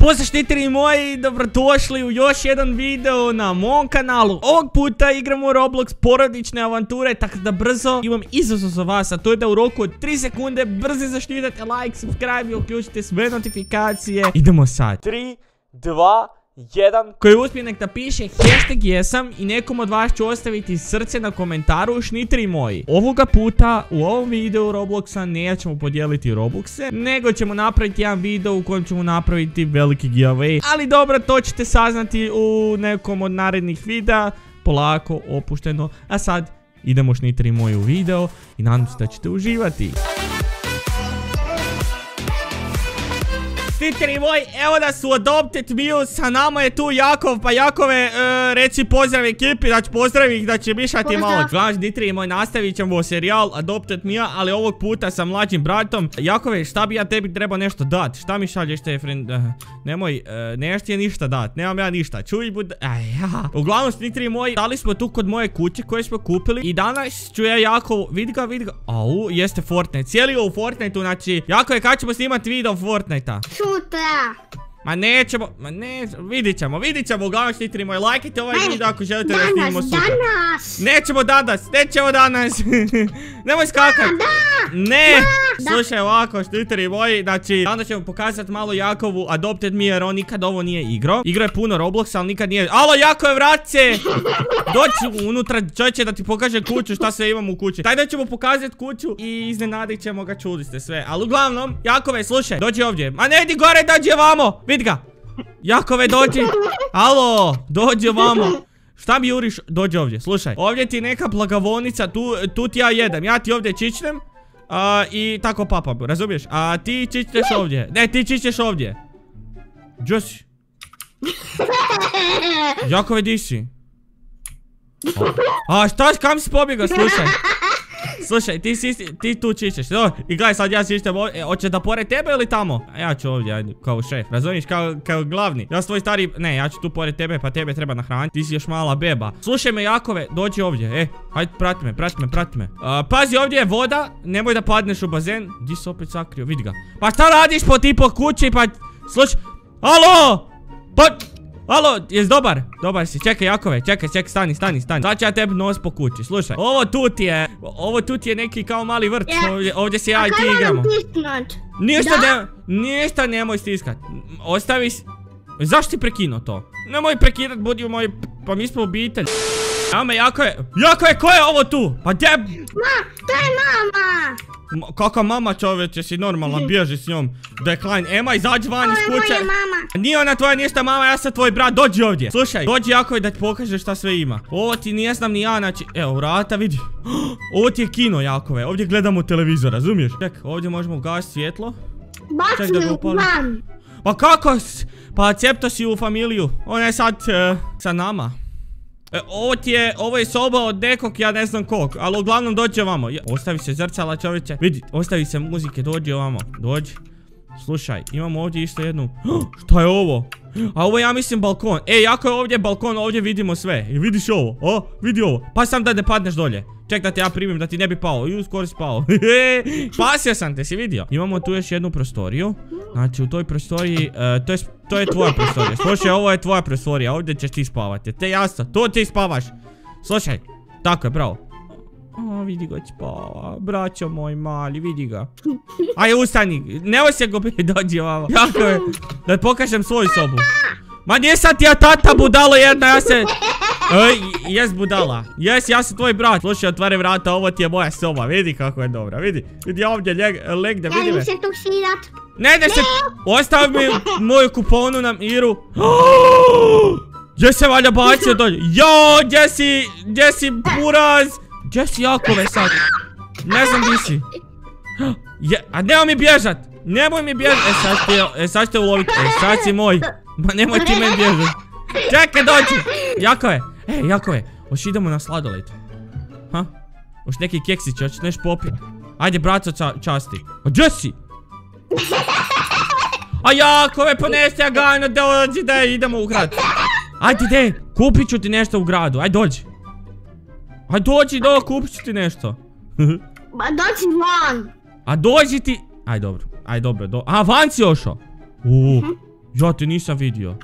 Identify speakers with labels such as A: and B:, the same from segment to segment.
A: Pozdrav štiteri moji, dobrodošli u još jedan video na mom kanalu. Ovog puta igramo Roblox porodične avanture, tako da brzo imam izazov za vas, a to je da u roku od 3 sekunde brzo zaštitate like, subscribe i uključite sve notifikacije. Idemo sad. 3, 2, jedan Koji uspije nek napiše hashtag jesam i nekom od vas ću ostaviti srce na komentaru šnitri moji. Ovoga puta u ovom videu Robloxa nećemo podijeliti Robloxe Nego ćemo napraviti jedan video u kojem ćemo napraviti veliki giveaway. Ali dobro to ćete saznati u nekom od narednih videa. Polako, opušteno. A sad idemo šnitri moji u video i nadam se da ćete uživati Štiteri moji, evo da su Adopted Mew, sa nama je tu Jakov, pa Jakove, e, reci pozdrav ekipi, da će pozdravi ih, da će mišati malo. Znaš, Ditri moj, nastavit ćemo serijal Adopted Mew, ali ovog puta sa mlađim bratom. Jakove, šta bi ja tebi trebao nešto dat? Šta mi šalješ te, friend? E, nemoj, uh, neš ti je ništa dat, nemam ja ništa. Čuj, bud... Aj, ja. Uglavnom, Ditri moji, stali smo tu kod moje kuće koje smo kupili i danas ću ja Jakov, vidi ga, vidi ga. Au, jeste Fortnite, cijeli u Fortniteu, znači, Jakove, kad ćemo snimati video Fortnite-a?
B: Sutra.
A: Ma nećemo, ma ne, vidit ćemo, vidit ćemo, uglavnom štitri moj, lajkite ovaj video ako želite da snimimo sutra.
B: Danas,
A: Nećemo danas, nećemo danas. Nemoj skakat. Ne, slušaj ovako, štitri moji, znači, danas ćemo pokazati malo Jakovu Adopted Me jer on nikad ovo nije igrao. Igrao je puno Robloxa, ali nikad nije... Alo, Jakove, vrat se! Doći unutra, čovječe, da ti pokaže kuću, šta sve imamo u kući. Taj da ćemo pokazati kuću i iznenadit ćemo ga, čuli ste sve. Ali uglavnom, Jakove, slušaj, dođi ovdje. Ma ne idi gore, dođi ovamo, vid ga. Jakove, dođi. Alo, dođi ovamo. Šta mi juriš? Dođi ovdje, slušaj. Ovdje ti neka blagavonica, tu, tu ti ja jedem. Ja ti ovdje čičnem. a, I tako papam, razumiješ? A ti čičneš ovdje. Ne, ti čičneš ovdje. Gdje si? Jakove, di si? A šta, kam si pobjegao, slušaj. Slušaj, ti, si, ti tu čičeš, no, i gledaj sad ja čištem ovdje, hoće da pored tebe ili tamo? A ja ću ovdje, ajde, kao šef, razumiješ, kao, kao glavni. Ja tvoj stari, ne, ja ću tu pored tebe, pa tebe treba nahraniti, ti si još mala beba. Slušaj me Jakove, dođi ovdje, e, ajde, prati me, prati me, prati me. A, Pazi, ovdje je voda, nemoj da padneš u bazen. Di se opet sakrio, vidi ga. Pa šta radiš po ti po kući, pa, slušaj, alo, pa, Alo, jes dobar? Dobar si, čekaj Jakove, čekaj, čekaj, stani, stani, stani Sad ću ja tebi nos po kući, slušaj Ovo tu ti je, ovo tu ti je neki kao mali vrt Ovdje, ovdje se ja i ti igramo Ništa ne, ništa nemoj stiskat Ostavi. Zašto ti prekinuo to? Nemoj prekidat, budi u moj, pa mi smo obitelj Evo me, jako je, jako je, ko je ovo tu? Pa gdje?
B: Ma, to je mama.
A: Kaka mama čovječe, si normalna, bježi s njom Dekline, Ema, izađi van iz
B: je
A: kuće
B: moja mama.
A: nije ona tvoja ništa mama, ja sam tvoj brat, dođi ovdje Slušaj, dođi jako da ti pokaže šta sve ima Ovo ti nije znam ni ja, znači, evo vrata vidi Ovo ti je kino Jakove, ovdje gledamo televizor, razumiješ? Ček, ovdje možemo ugasiti svjetlo
B: Baci
A: upalim.
B: plan.
A: Pa kako? Pa cepto si u familiju, ona je sad e, sa nama E, ovo ti je, ovo je soba od nekog, ja ne znam kog, ali uglavnom dođi ovamo. Ostavi se zrcala čovječe, vidi, ostavi se muzike, dođi ovamo, dođi. Slušaj, imamo ovdje isto jednu. Šta je ovo? A ovo ja mislim balkon. E, jako je ovdje balkon, ovdje vidimo sve. I vidiš ovo, o, vidi ovo. Pa sam da ne padneš dolje Ček da te ja primim, da ti ne bi pao I skoro si pao Spasio sam te, si vidio? Imamo tu još jednu prostoriju. Znači u toj prostoriji, e, to, je, to je tvoja prostorija. Slušaj, ovo je tvoja prostorija Ovdje ćeš ti spavati, te jasno, tu ti spavaš. Slušaj, tako je, bravo. O, vidi ga spava, braćo moj mali, vidi ga. Aj, ustani, nemoj se gubiti, dođi ovamo Jako je, da pokažem svoju sobu Ma nisam ti ja tata budalo jedna, ja se... Ej, jes budala, jes, ja sam tvoj brat Slušaj, otvori vrata, ovo ti je moja soba, vidi kako je dobra, vidi Vidi ja ovdje leg, legne, vidi
B: Ja
A: me
B: tuširat.
A: Ne da se... Ostavi mi moju kuponu na miru. Gdje se valja bacio dolje? Jo, gdje si... Gdje si buraz? Gdje si Jakove sad? Ne znam gdje si. Je, a nemoj mi bježat! Nemoj mi bježat! E sad ćete, e sad ćete ulovit. E sad si moj. Ma nemoj ti meni bježat. Čekaj dođi! Jakove! E, Jakove, hoć idemo na sladoled. Ha? Hoć neki keksić, hoć neš popit. Ajde, braco, ča- časti. A gdje si? A Jakove, ponesi ja gajno, dođi da idemo u grad. Ajde, de, kupit ću ti nešto u gradu, aj dođi. Aj dođi, do, kupit ću ti nešto.
B: Ba dođi van.
A: A dođi ti... Aj dobro, aj dobro, do... A van si ošao? Uuu. Ja te nisam vidio.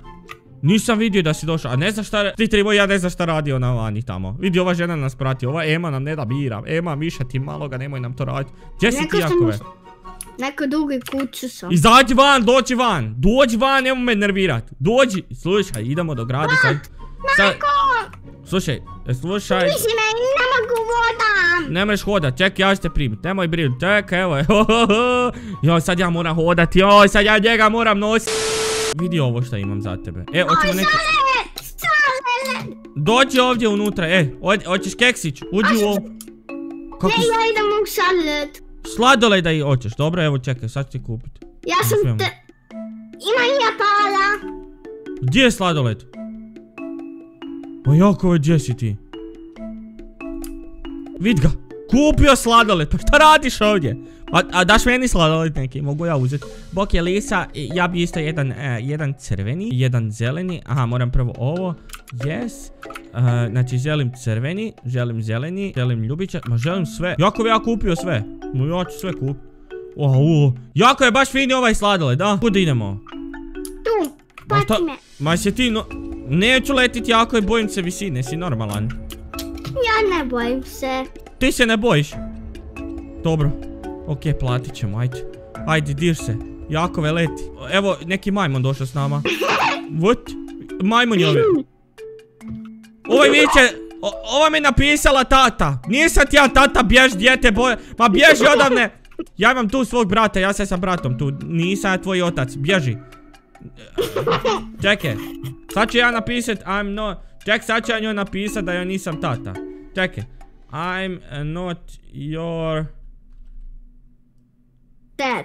A: Nisam vidio da si došao, a ne znaš šta, ti tribo, ja ne znam šta radi ona vani tamo. Vidi, ova žena nas prati, ova Ema nam ne da bira. Ema, Miša ti maloga, nemoj nam to raditi. Gdje si ti Jakove?
B: Neko drugi kuću sam.
A: Izađi van, dođi van, dođi van, nemoj me nervirat. Dođi, slušaj, idemo do grada sad. Sad,
B: Ko?
A: slušaj, e, slušaj.
B: Misli me, ne mogu vodam.
A: Ne možeš hodat, čekaj, ja ću te primit, nemoj brinut, čekaj, evo je, Joj, sad ja moram hodat, joj, sad ja njega moram nosit. Vidi ovo što imam za tebe. E, hoćemo neki... Dođi ovdje unutra, e, hoćeš keksić, uđi u ovo. Kako
B: Ne, ja idem u sladoled.
A: sladoled da i hoćeš, dobro, evo čekaj, sad ću ti kupit.
B: Ja sam te... Ima i ja para.
A: Gdje je sladoled? Pa Jakove, gdje si ti? Vid ga, kupio sladoled, pa šta radiš ovdje? A, a daš meni sladoled neki, mogu ja uzeti. Bok je Lisa, ja bi isto jedan, e, jedan crveni, jedan zeleni. Aha, moram prvo ovo. Yes. E, znači, želim crveni, želim zeleni, želim ljubića, ma želim sve. Jakove, ja kupio sve. No ja ću sve kupit. Oh, jako je baš fini ovaj sladoled, da? Kud idemo?
B: Tu, pati me.
A: Ma si ti no... Neću letit jako i bojim se visine, si normalan.
B: Ja ne bojim se.
A: Ti se ne bojiš? Dobro. Okej, platit ćemo, ajde. Ajde, dir se. Jakove leti. Evo, neki majmun došao s nama. What? Majmun je ovaj. Ovaj viće... Ova mi napisala tata. Nisam ti ja tata, bjež dijete boje. Ma bježi odavne. Ja imam tu svog brata, ja se sa bratom tu. Nisam ja tvoj otac, bježi. Čekaj. Sad ću ja napisat I'm not... Ček, sad ću ja njoj napisat da joj nisam tata. Čekaj. I'm uh, not your...
B: Dad.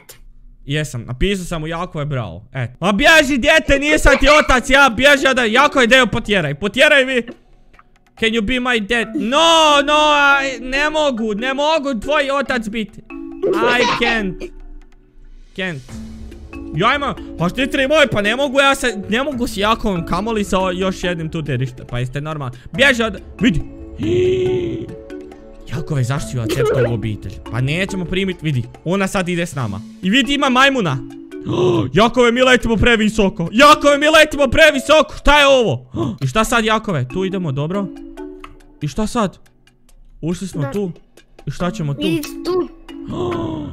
A: Jesam, napisao sam mu jako je bravo. Eto. Ma bježi djete, nisam ti otac, ja bježi od... Jako je deo potjeraj, potjeraj mi. Can you be my dad? No, no, I, ne mogu, ne mogu tvoj otac biti. I can't. Can't. Ja imam, pa što ti moj, pa ne mogu ja se, ne mogu s Jakovom kamoli sa još jednim tu terište, pa jeste normalni. Bježi od, vidi. Jakove, zašto ju accepta u obitelj? Pa nećemo primit, vidi, ona sad ide s nama. I vidi, ima majmuna. Jakove, mi letimo previsoko. Jakove, mi letimo previsoko. Šta je ovo? I šta sad, Jakove? Tu idemo, dobro? I šta sad? Ušli smo
B: Da.
A: tu. I šta ćemo tu?
B: Tu.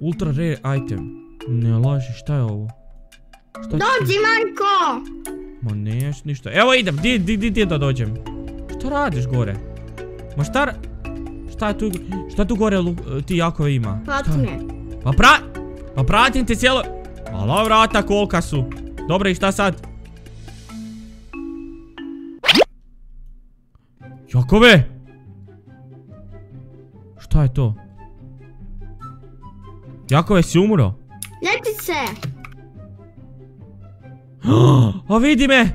A: Ultra rare item. Ne laži, šta je ovo? Šta
B: Dođi, Manko.
A: Ma neš ništa. Evo idem, di, di, di, di da dođem. Šta radiš gore? Ma šta... Šta je tu, šta tu gore lu- ti Jakove ima?
B: Me.
A: Pa pra... Pa pratim te cijelo... Alo vrata kolika su. Dobro i šta sad? Jakove! Šta je to? Jakove si umro?
B: Leti se.
A: A vidi me!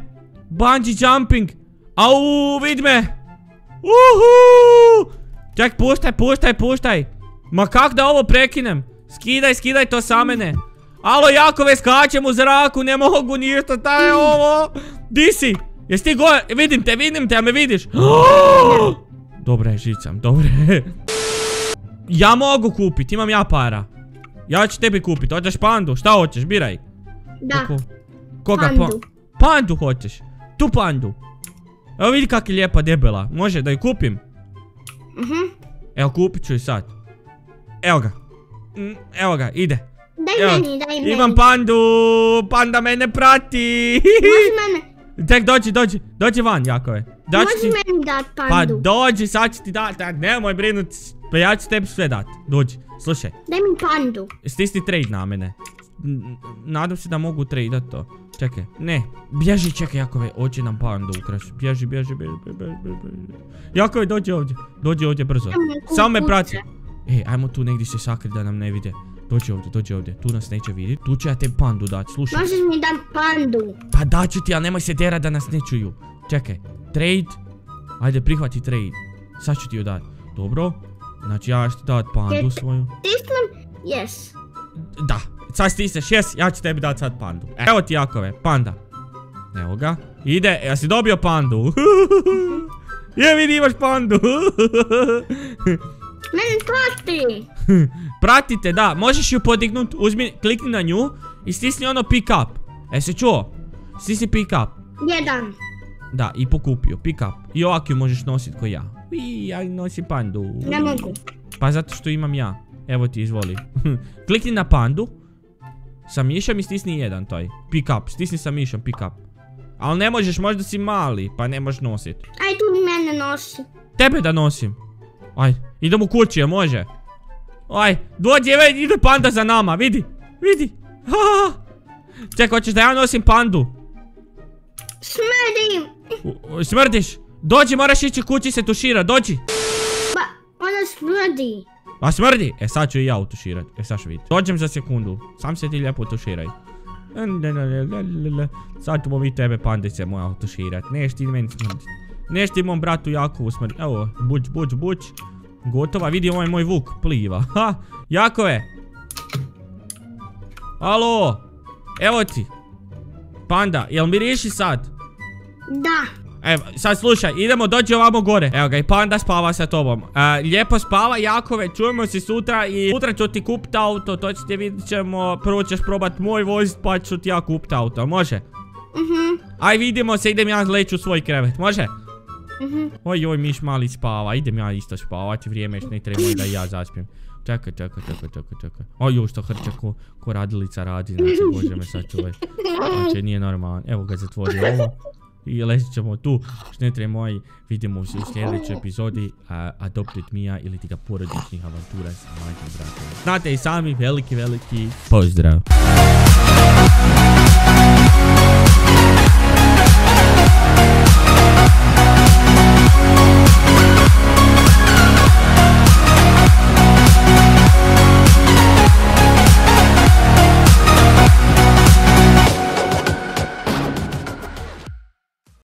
A: Bungee jumping! Au, vidi me! Uhu! Ček, puštaj, puštaj, puštaj! Ma kak da ovo prekinem? Skidaj, skidaj to sa mene! Alo, Jakove, skačem u zraku, ne mogu ništa, šta je ovo? Di si? Jesi ti gore? Vidim te, vidim te, a me vidiš? Dobre je, žicam, dobre. Ja mogu kupit, imam ja para. Ja ću tebi kupit, hoćeš pandu, šta hoćeš, biraj.
B: Da.
A: Koga
B: Pandu.
A: pa? Pandu hoćeš. Tu pandu. Evo vidi kak je lijepa debela. Može da ju kupim?
B: Mhm.
A: Evo kupit ću ju sad. Evo ga. Mm, Evo ga, ide.
B: Daj
A: Evo,
B: meni, daj meni.
A: Imam pandu. Panda mene prati.
B: Može mene,
A: Tek dođi, dođi. Dođi van, Jakove. Ti...
B: može meni dat
A: Pa
B: pandu.
A: dođi, sad ću ti dat. Nemoj brinut. Pa ja ću tebi sve dat. Dođi. Slušaj.
B: Daj mi pandu.
A: Stisni trade na mene. Nadam se da mogu tradeat to. Čekaj, ne. Bježi, čekaj, Jakove, hoće nam pandu ukraš. Bježi, bježi, bježi, bježi, bježi. Jakove, dođi ovdje. Dođi ovdje brzo.
B: Samo
A: me prati. Ej, ajmo tu negdje se sakrit da nam ne vide. Dođi ovdje, dođi ovdje. Tu nas neće vidjeti. Tu ću ja te pandu dati, slušaj.
B: Možeš mi dat pandu.
A: Pa daću ti, ali nemoj se derat da nas ne čuju. Čekaj, trade. Ajde, prihvati trade. Sad ću ti ju dati. Dobro. Znači ja ću ti dat pandu svoju.
B: Stisnem? Yes.
A: Da, sad stisneš yes, ja ću tebi dati sad pandu. E, Evo ti Jakove, panda. Evo ga. Ide, ja si dobio pandu. Je, vidi imaš pandu.
B: Mene prati.
A: Pratite, da, možeš ju podignut, uzmi, klikni na nju i stisni ono pick up. E se čuo? Stisni pick up.
B: Jedan.
A: Da, i pokupio, pick up. I ovak ju možeš nosit ko ja. Ui, ja nosim pandu.
B: Ne mogu.
A: Pa zato što imam ja. Evo ti, izvoli. Klikni na pandu. Sa mišem i stisni jedan toj. Pick up, stisni sa mišem, pick up. Ali ne možeš, možda si mali, pa ne možeš nosit.
B: Aj tu mene nosi.
A: Tebe da nosim. Aj, idem u kući, jel može? Aj, dođi, evo ide panda za nama, vidi, vidi. Ha! Čekaj, hoćeš da ja nosim pandu?
B: Smrdim.
A: U- Smrdiš? Dođi, moraš ići kući se tušira, dođi.
B: Ba, ona smrdi.
A: A smrdi? E sad ću i ja utuširat. E sad ću vidjeti. Dođem za sekundu. Sam se ti lijepo utuširaj. Sad ćemo mi tebe pandice moja utuširat. Neš ti meni smrdit. Neš ti mom bratu Jakovu smrdit. Evo, buć, buć, buć. Gotova, vidi ovaj moj vuk pliva. Ha, Jakove. Alo. Evo ti. Panda, jel miriši sad?
B: Da.
A: Evo, sad slušaj, idemo dođi ovamo gore. Evo ga, i panda spava sa tobom. E, lijepo spava, Jakove, čujemo se sutra i sutra ću ti kupit auto, to ćete vidjet ćemo, prvo ćeš probat moj vozit pa ću ti ja kupit auto, može?
B: Mhm.
A: Aj vidimo se, idem ja leći u svoj krevet, može?
B: Mhm.
A: Oj, oj, miš mali spava, idem ja isto spavat, vrijeme još ne treba da i ja zaspijem. Čekaj, čekaj, čekaj, čekaj, čekaj. Oj, još to hrče ko, ko radilica radi, znači, bože me sačuvaj. Znači, nije normalan. Evo ga zatvori ovo. I ležit ćemo tu. Što ne treba moji, vidimo se u sljedećoj epizodi Adopted Mia ili ti ga porodičnih avantura sa majkom bratom. Znate i sami, veliki, veliki pozdrav.